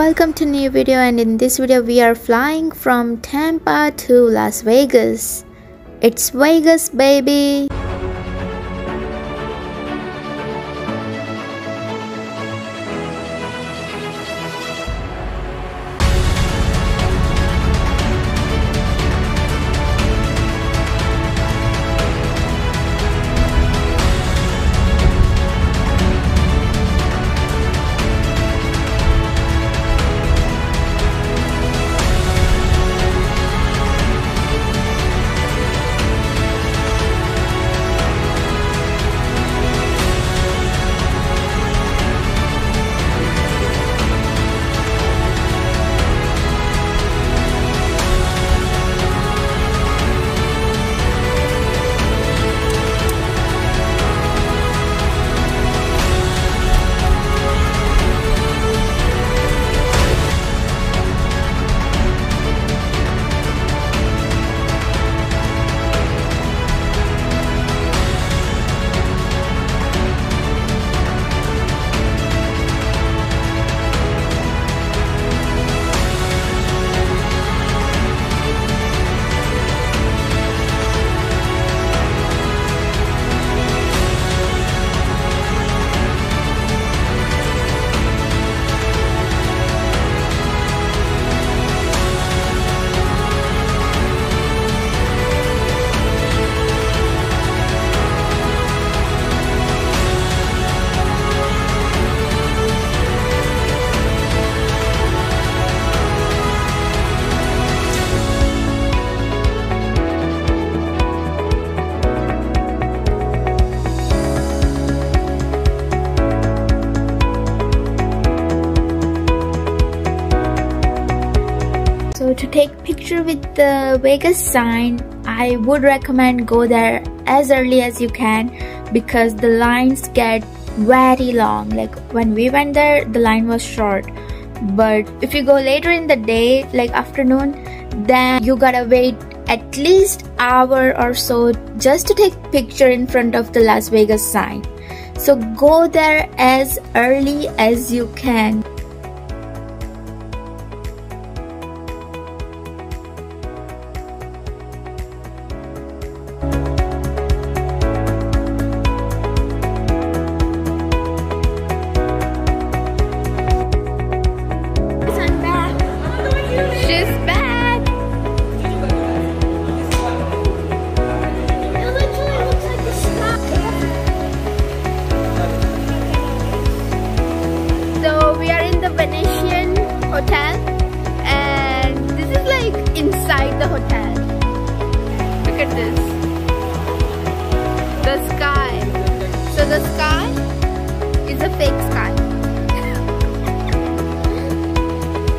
welcome to new video and in this video we are flying from Tampa to Las Vegas. It's Vegas baby! Picture with the Vegas sign, I would recommend go there as early as you can because the lines get very long. Like when we went there, the line was short. But if you go later in the day, like afternoon, then you gotta wait at least hour or so just to take picture in front of the Las Vegas sign. So go there as early as you can. Hotel and this is like inside the hotel. Look at this. The sky. So the sky is a fake sky.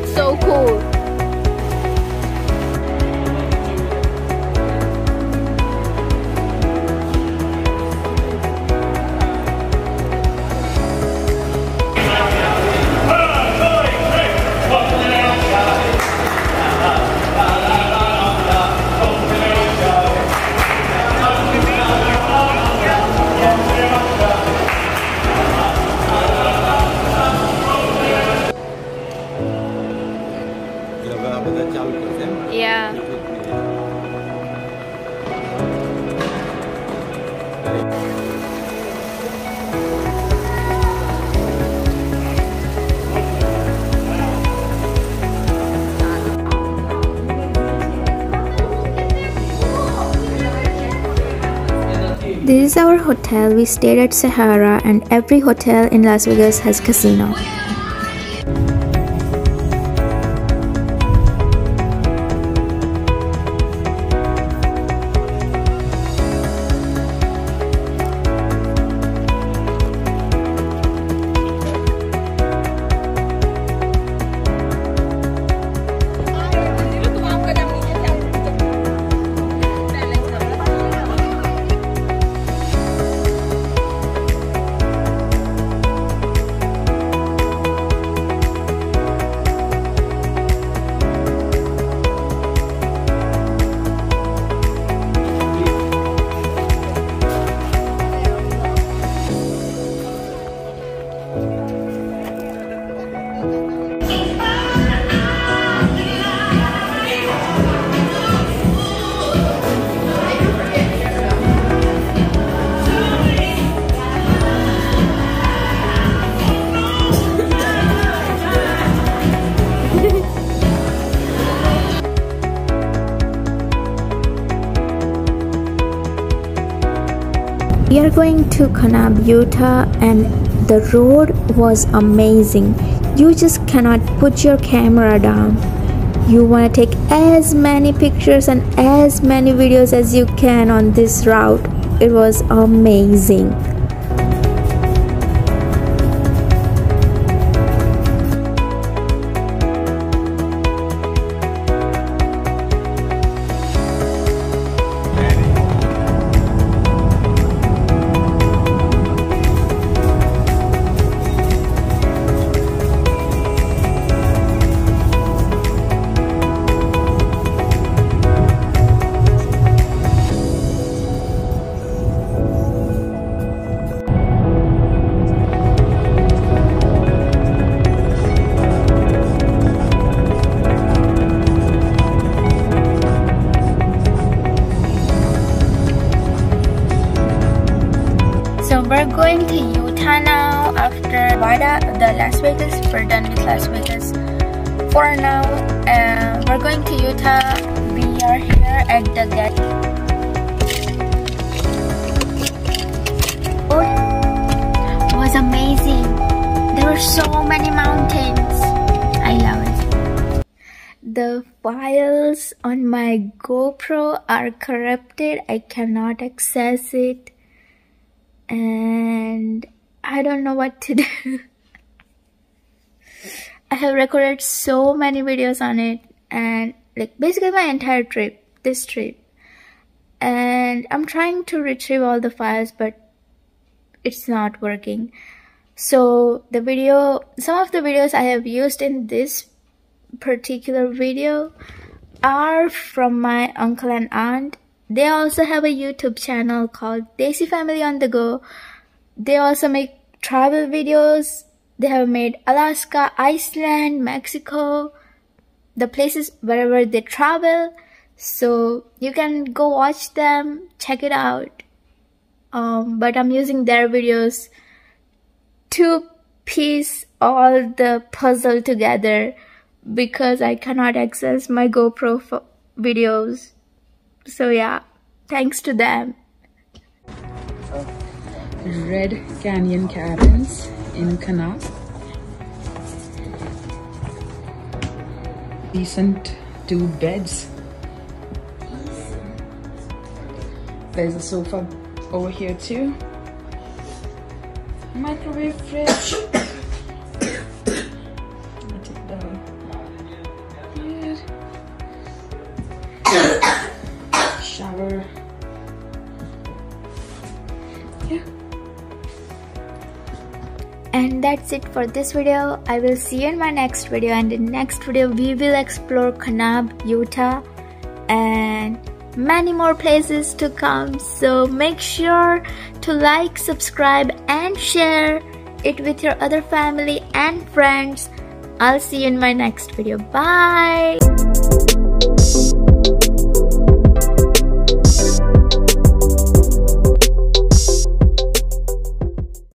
so cool. Yeah. This is our hotel. We stayed at Sahara and every hotel in Las Vegas has casino. We are going to Kanab, Utah and the road was amazing. You just cannot put your camera down. You want to take as many pictures and as many videos as you can on this route. It was amazing. We're going to Utah now after Nevada, the Las Vegas. We're done with Las Vegas for now. We're going to Utah. We are here at the gate. Oh, was amazing. There were so many mountains. I love it. The files on my GoPro are corrupted. I cannot access it and I don't know what to do. I have recorded so many videos on it and like basically my entire trip, this trip. And I'm trying to retrieve all the files but it's not working. So the video, some of the videos I have used in this particular video are from my uncle and aunt they also have a YouTube channel called Desi Family on the Go. They also make travel videos. They have made Alaska, Iceland, Mexico, the places wherever they travel. So you can go watch them, check it out. Um, but I'm using their videos to piece all the puzzle together because I cannot access my GoPro videos. So yeah, thanks to them. Red Canyon Cabins in Kanab. Decent two beds. There's a sofa over here too. Microwave fridge. And that's it for this video. I will see you in my next video and in next video we will explore Kanab, Utah and many more places to come. So make sure to like, subscribe and share it with your other family and friends. I'll see you in my next video. Bye!